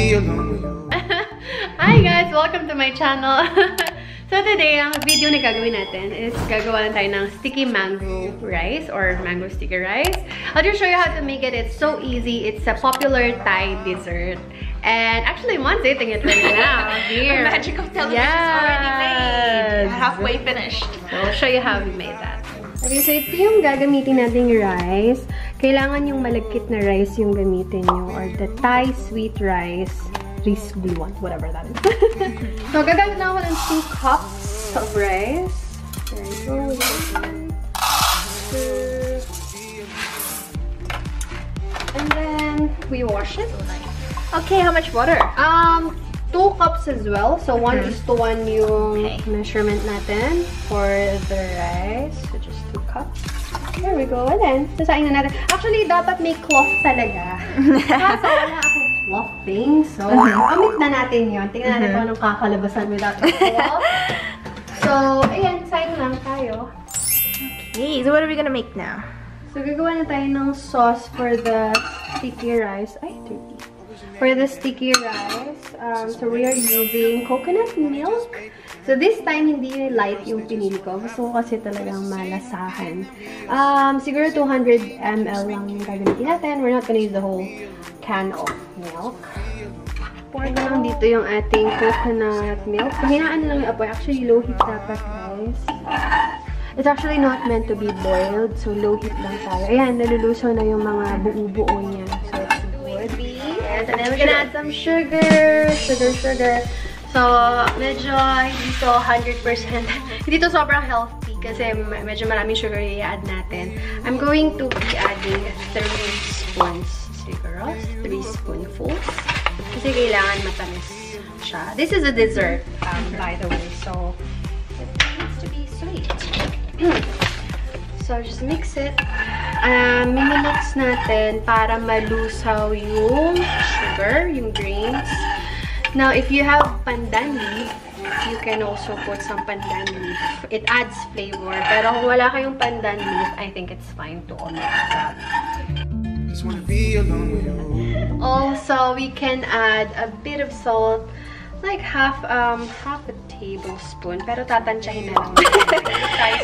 Just wanna be alone. Hi guys! Welcome to my channel! so today, ang video na gagawin natin is gagawa na tayo ng sticky mango rice or mango sticky rice. I'll just show you how to make it. It's so easy. It's a popular Thai dessert. And actually, Mom's eating it right now. Here. The magic of television yes. is already made. Halfway finished. So, I'll show you how we made that. Okay, so ito yung gagamitin nating rice. Kailangan yung malagkit na rice yung gamitin nyo or the Thai sweet rice. Rice bluant, whatever that is. so, gagamit na ako ng 2 cups of rice. There go. And then, we wash it. Okay, how much water? Um, 2 cups as well. So, 1 is to 1 yung Okay. measurement natin for the rice. So, just 2 cups. There we go. And then, sasain na natin. Actually, dapat may cloth talaga. Kaso, wala akong cloth thing. So, omit na natin yon. Tingnan natin kung anong kakalabasan without a cloth. so, ayan. Sain lang tayo. Okay, so what are we gonna make now? So, gagawa na tayo ng sauce for the sticky rice. Ay, dirty. For the sticky rice, um, so we are using coconut milk. So, this time, hindi light yung pinili ko. Gusto ko kasi talagang malasahan. Um, siguro 200 ml lang yung gagamitin natin. We're not gonna use the whole can of milk. Pour na lang dito yung ating coconut milk. Pahinaan lang yung apoy. Actually, low heat dapat, guys. It's actually not meant to be boiled, so low heat lang tayo. Ayan, nalulusaw na yung mga buo-buo niya. And then we're gonna add some sugar. Sugar, sugar. So, medyo hindi to 100%. hindi to sobrang healthy kasi me- medyo maraming sugar i-add natin. I'm going to be adding 3 spoons siguro. 3 spoonfuls. Kasi kailangan matamis siya. This is a dessert, um, by the way. So, it needs to be sweet. so, just mix it. Um, minimix natin para malusaw yung sugar, yung grains. Now, if you have pandan leaf, you can also put some pandan leaf. It adds flavor. Pero kung wala kayong pandan leaf, I think it's fine to omit that. Just wanna be alone with you. Also, we can add a bit of salt, like half um half a tablespoon. Pero tatansyahin na lang.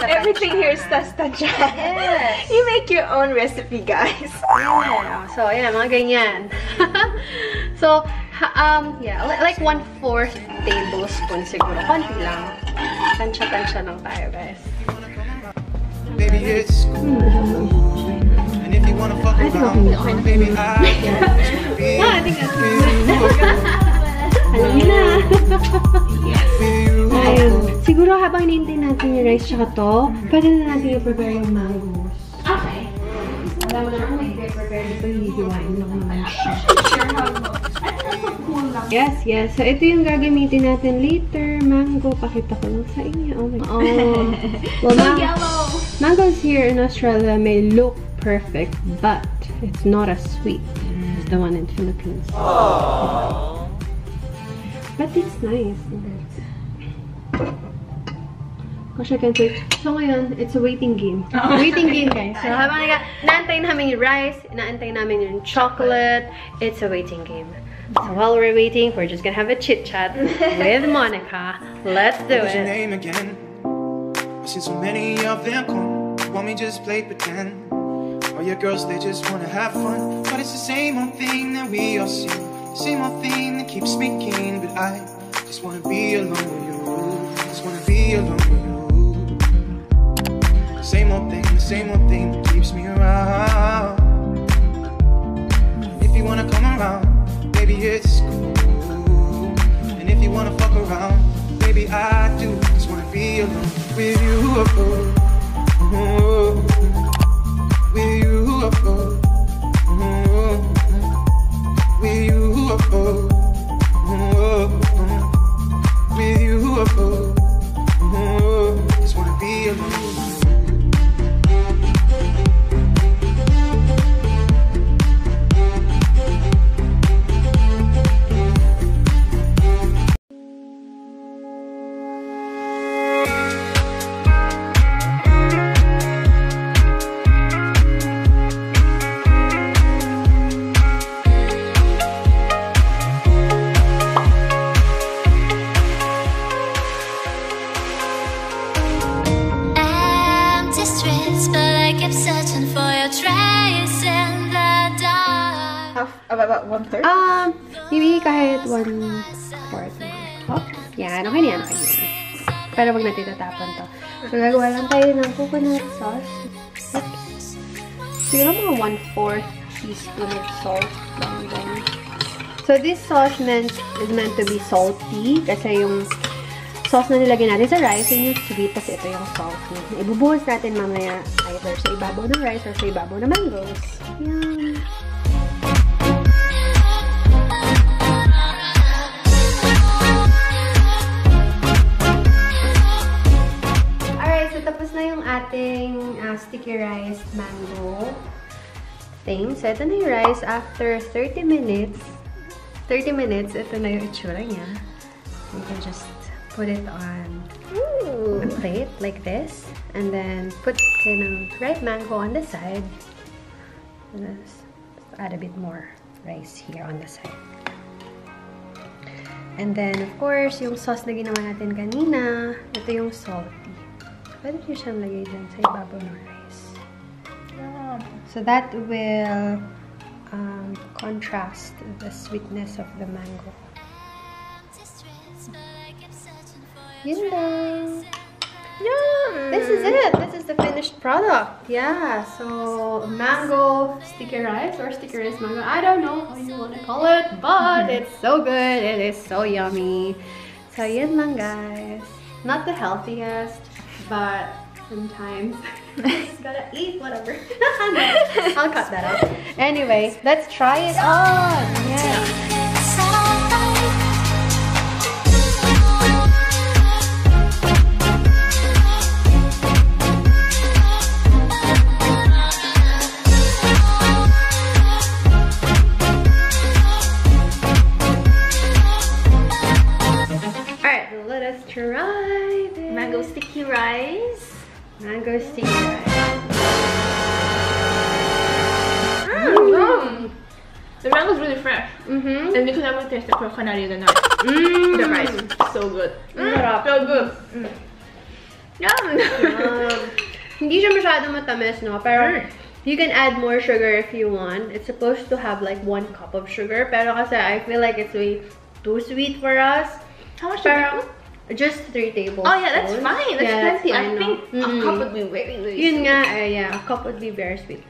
Everything here is tastansya. Yes. You make your own recipe, guys. Yeah. So, ayan, mga ganyan. so, um, yeah, li- like one-fourth tablespoon siguro. Konti lang. Tansya-tansya lang tayo, guys. Baby, it's cool. And if you wanna fuck around, baby, I think that's with niyo na. You. Ayun. Siguro habang hinihintay natin yung rice tsaka to, pwede na natin i-prepare yung mangoes. Okay. Alam mo naman, may prepare dito, hihiwain lang naman siya. Yes, yes. So, ito yung gagamitin natin later. Mango. Pakita ko lang sa inyo. Oh, my oh. Well, ma- Yellow. mangoes here in Australia may look perfect, but it's not as sweet as the one in Philippines. But it's nice. Gosh, I can't wait. So ngayon, it's a waiting game. Oh. Waiting game, guys. So habang naga, naantay namin yung rice, inaantay namin yung chocolate, it's a waiting game. So while we're waiting, we're just gonna have a chit-chat with Monica. Let's do What's your it. name again? I've seen so many of them come. Want me just play pretend? All your girls, they just wanna have fun. But it's the same old thing that we all see. Same old thing that keeps keen. But I just wanna be alone with you. Just wanna be alone with you. Same old thing, the same old thing that keeps me around. If you wanna come around, baby, it's cool. And if you wanna fuck around, baby, I do. Just wanna be alone with you. About one third? Um, maybe kahit one fourth. Oh, yan. Okay na yan. Okay na. Pero wag natin tatapon to. So, gagawa lang tayo ng coconut sauce. Oops. Siguro mga one fourth teaspoon of salt lang din. So, this sauce meant, is meant to be salty kasi yung sauce na nilagay natin sa rice, yun yung sweet, kasi ito yung salty. Ibubuhos natin mamaya either sa ibabaw ng rice or sa ibabaw ng mangoes. Yan. Sticky rice mango thing. So, ito na yung rice after 30 minutes. 30 minutes, ito na yung itsura niya. You can just put it on a plate like this. And then put kayo ng ripe mango on the side. Just add a bit more rice here on the side. And then, of course, yung sauce na ginawa natin kanina, ito yung salty. Pwede nyo siyang lagay dyan sa ibabaw ng rice. So that will um, contrast the sweetness of the mango. Yun lang. Yum! This is it. This is the finished product. Yeah. So mango sticky rice or sticky rice mango. I don't know how you want to call it, but it's so good. It is so yummy. So yun lang guys. Not the healthiest, but sometimes just gotta eat whatever. I'll cut that out. Anyway, let's try it on. Yeah. Rice. Mango sticky rice. Mm. The mango's really fresh. Mm-hmm. And you can never taste the coconut in the nut. Mm. The rice. So good. Sarap. So good. Mm. Yum! Um, hindi siya masyado matamis, no? Pero, Mm. you can add more sugar if you want. It's supposed to have like one cup of sugar. Pero kasi I feel like it's way too sweet for us. How much did Pero, put? Just three tablespoons. Oh yeah, that's fine. That's Yeah, that's plenty. I think no? a cup would be very, very Yun sweet. nga, eh, yeah, a cup would be very sweet.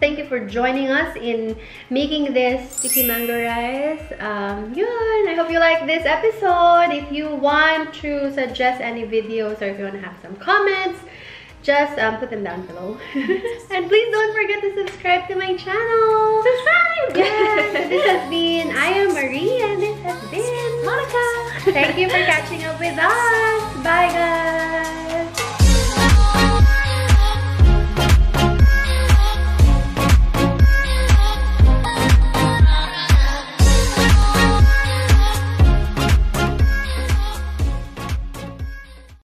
Thank you for joining us in making this sticky mango rice. Um, yun, I hope you like this episode. If you want to suggest any videos or if you want to have some comments, just um, put them down below. and please don't forget to subscribe to my channel. Subscribe! Yes, this has been, I am Marie and this has been Monica! Thank you for catching up with us. Bye guys.